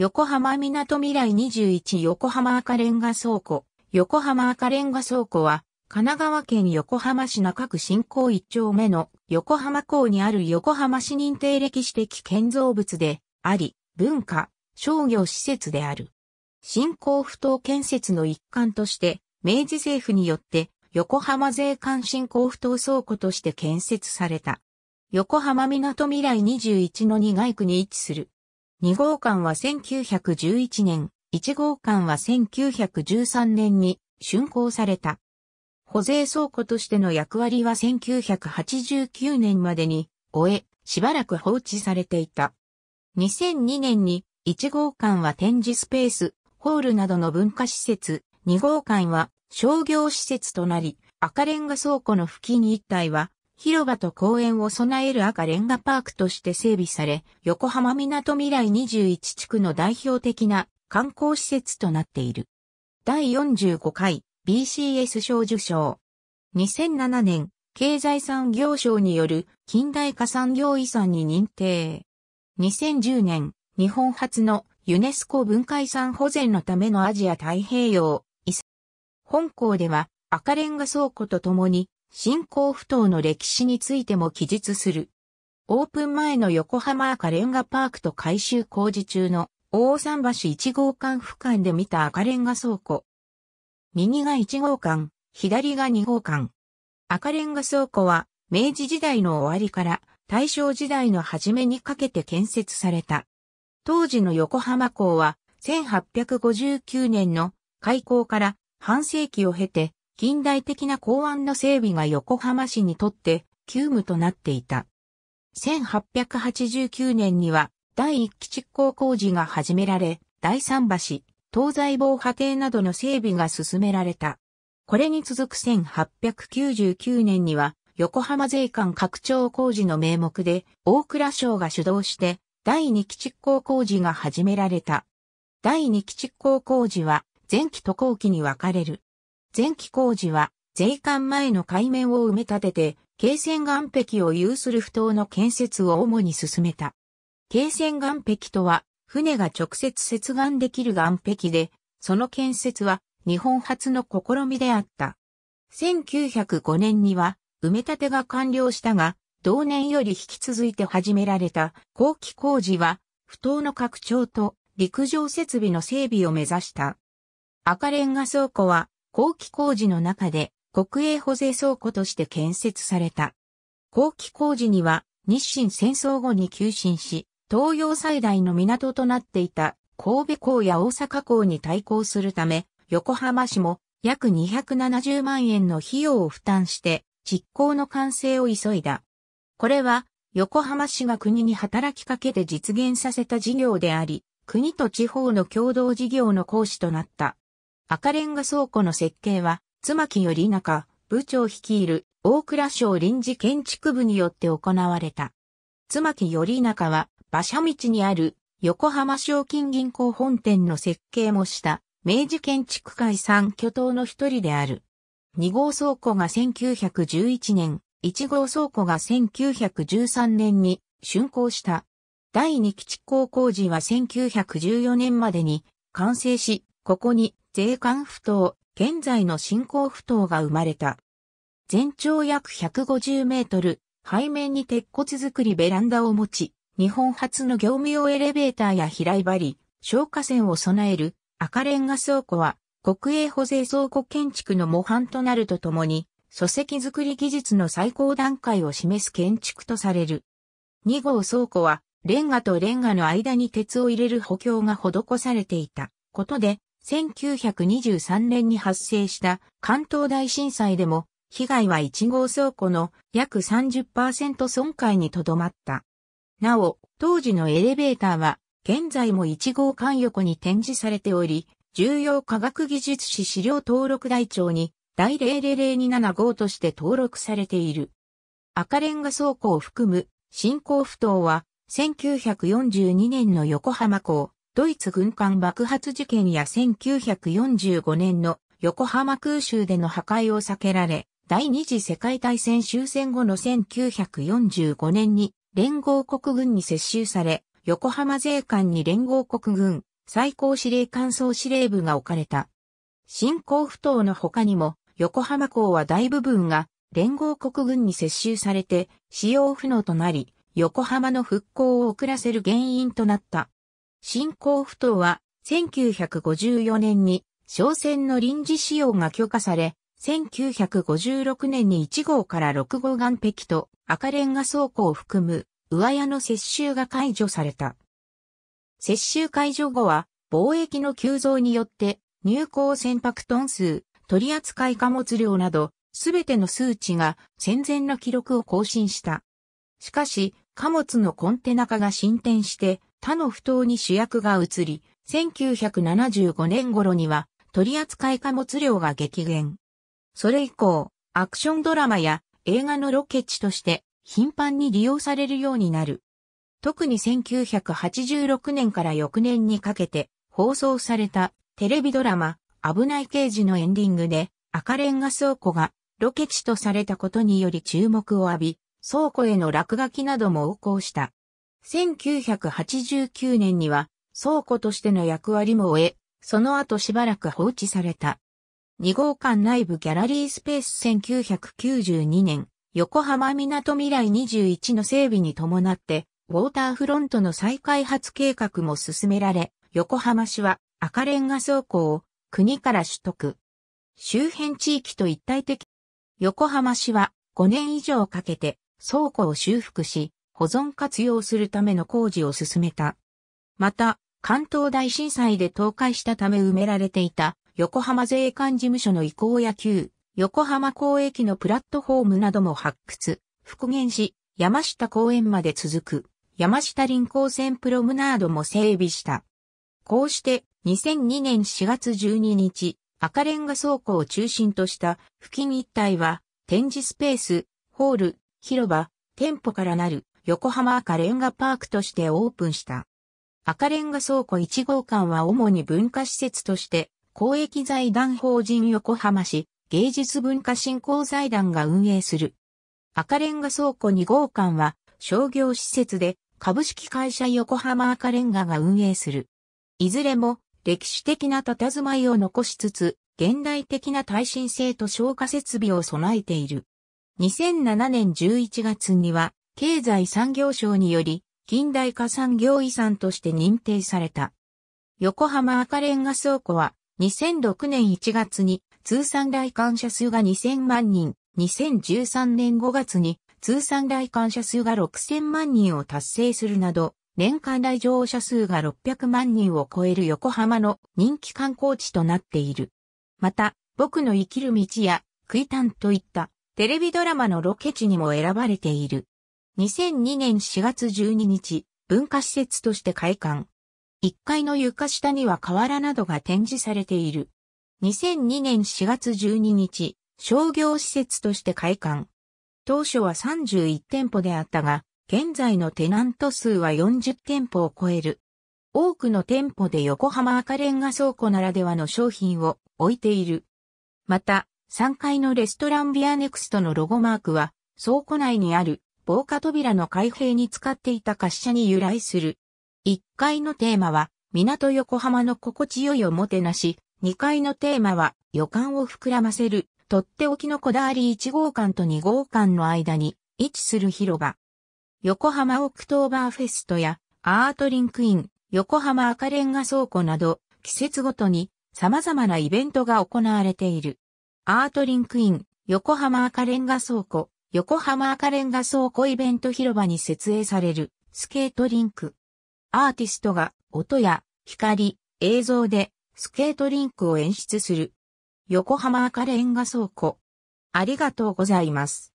横浜港未来21横浜赤レンガ倉庫。横浜赤レンガ倉庫は、神奈川県横浜市中区新港一丁目の横浜港にある横浜市認定歴史的建造物であり、文化、商業施設である。新港不当建設の一環として、明治政府によって横浜税関新港不当倉庫として建設された。横浜港未来21の2街区に位置する。2号館は1911年、1号館は1913年に竣工された。保税倉庫としての役割は1989年までに終え、しばらく放置されていた。2002年に1号館は展示スペース、ホールなどの文化施設、2号館は商業施設となり、赤レンガ倉庫の付近一帯は広場と公園を備える赤レンガパークとして整備され、横浜港未来21地区の代表的な観光施設となっている。第45回 BCS 賞受賞。2007年、経済産業省による近代化産業遺産に認定。2010年、日本初のユネスコ文化遺産保全のためのアジア太平洋遺産。本校では赤レンガ倉庫とともに新興不当の歴史についても記述する。オープン前の横浜赤レンガパークと改修工事中の大桟橋1号館俯瞰で見た赤レンガ倉庫。右が1号館、左が2号館。赤レンガ倉庫は明治時代の終わりから大正時代の初めにかけて建設された。当時の横浜港は1859年の開港から半世紀を経て近代的な港湾の整備が横浜市にとって急務となっていた。1889年には第一期築港工事が始められ、第三橋、東西防波堤などの整備が進められた。これに続く1899年には横浜税関拡張工事の名目で大蔵省が主導して第二期築港工事が始められた。第二期築港工事は前期と後期に分かれる。前期工事は、税関前の海面を埋め立てて、京船岸壁を有する不当の建設を主に進めた。京船岸壁とは、船が直接接岸できる岸壁で、その建設は日本初の試みであった。1905年には埋め立てが完了したが、同年より引き続いて始められた後期工事は、不当の拡張と陸上設備の整備を目指した。赤レンガ倉庫は後期工事の中で国営保税倉庫として建設された。後期工事には日清戦争後に急進し、東洋最大の港となっていた神戸港や大阪港に対抗するため、横浜市も約270万円の費用を負担して実行の完成を急いだ。これは横浜市が国に働きかけて実現させた事業であり、国と地方の共同事業の講師となった。赤レンガ倉庫の設計は、妻木より中、部長率いる大蔵省臨時建築部によって行われた。妻木より中は、馬車道にある横浜賞金銀行本店の設計もした明治建築会産巨頭の一人である。2号倉庫が1911年、1号倉庫が1913年に竣工した。第2期築工工事は1914年までに完成し、ここに税関不当、現在の新興不当が生まれた。全長約150メートル、背面に鉄骨造りベランダを持ち、日本初の業務用エレベーターや平井張り、消火栓を備える赤レンガ倉庫は、国営保税倉庫建築の模範となるとともに、礎石造り技術の最高段階を示す建築とされる。2号倉庫は、レンガとレンガの間に鉄を入れる補強が施されていたことで、1923年に発生した関東大震災でも被害は1号倉庫の約30%損壊にとどまった。なお、当時のエレベーターは現在も1号館横に展示されており、重要科学技術史資料登録台帳に第00027号として登録されている。赤レンガ倉庫を含む新興不当は1942年の横浜港ドイツ軍艦爆発事件や1945年の横浜空襲での破壊を避けられ、第二次世界大戦終戦後の1945年に連合国軍に接収され、横浜税関に連合国軍、最高司令官総司令部が置かれた。新港府島の他にも、横浜港は大部分が連合国軍に接収されて使用不能となり、横浜の復興を遅らせる原因となった。新港府島は1954年に商船の臨時使用が許可され、1956年に1号から6号岸壁と赤レンガ倉庫を含む上屋の接収が解除された。接収解除後は貿易の急増によって入港船舶トン数、取扱貨物量などすべての数値が戦前の記録を更新した。しかし貨物のコンテナ化が進展して他の不当に主役が移り、1975年頃には取扱貨物量が激減。それ以降、アクションドラマや映画のロケ地として頻繁に利用されるようになる。特に1986年から翌年にかけて放送されたテレビドラマ危ない刑事のエンディングで赤レンガ倉庫がロケ地とされたことにより注目を浴び、倉庫への落書きなども横行した。1989年には倉庫としての役割も終え、その後しばらく放置された。2号館内部ギャラリースペース1992年、横浜港未来21の整備に伴って、ウォーターフロントの再開発計画も進められ、横浜市は赤レンガ倉庫を国から取得。周辺地域と一体的。横浜市は5年以上かけて倉庫を修復し、保存活用するための工事を進めた。また、関東大震災で倒壊したため埋められていた横浜税関事務所の移行や旧、横浜港駅のプラットフォームなども発掘、復元し、山下公園まで続く、山下林港線プロムナードも整備した。こうして、2002年4月12日、赤レンガ倉庫を中心とした付近一帯は、展示スペース、ホール、広場、店舗からなる横浜赤レンガパークとしてオープンした。赤レンガ倉庫1号館は主に文化施設として公益財団法人横浜市芸術文化振興財団が運営する。赤レンガ倉庫2号館は商業施設で株式会社横浜赤レンガが運営する。いずれも歴史的な佇まいを残しつつ、現代的な耐震性と消火設備を備えている。2007年11月には、経済産業省により、近代化産業遺産として認定された。横浜赤レンガ倉庫は、2006年1月に通算来館者数が2000万人、2013年5月に通算来館者数が6000万人を達成するなど、年間来場者数が600万人を超える横浜の人気観光地となっている。また、僕の生きる道や、クイタンといったテレビドラマのロケ地にも選ばれている。2002年4月12日、文化施設として開館。1階の床下には瓦などが展示されている。2002年4月12日、商業施設として開館。当初は31店舗であったが、現在のテナント数は40店舗を超える。多くの店舗で横浜赤レンガ倉庫ならではの商品を置いている。また、3階のレストランビアネクストのロゴマークは、倉庫内にある防火扉の開閉に使っていた滑車に由来する。1階のテーマは、港横浜の心地よいおもてなし、2階のテーマは、予感を膨らませる、とっておきのこだわり1号館と2号館の間に位置する広場。横浜オクトーバーフェストやアートリンク in 横浜赤レンガ倉庫など季節ごとに様々なイベントが行われている。アートリンク in 横浜赤レンガ倉庫、横浜赤レンガ倉庫イベント広場に設営されるスケートリンク。アーティストが音や光、映像でスケートリンクを演出する。横浜赤レンガ倉庫。ありがとうございます。